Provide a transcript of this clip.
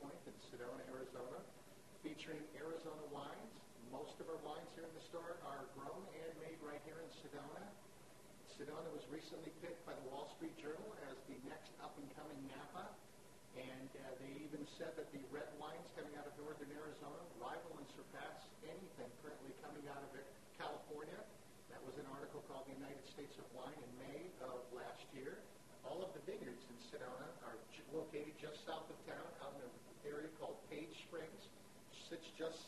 Point in Sedona, Arizona, featuring Arizona wines. Most of our wines here in the store are grown and made right here in Sedona. Sedona was recently picked by the Wall Street Journal as the next up-and-coming Napa, and uh, they even said that the red wines coming out of northern Arizona rival and surpass anything currently coming out of California. That was an article called the United States of Wine. It's just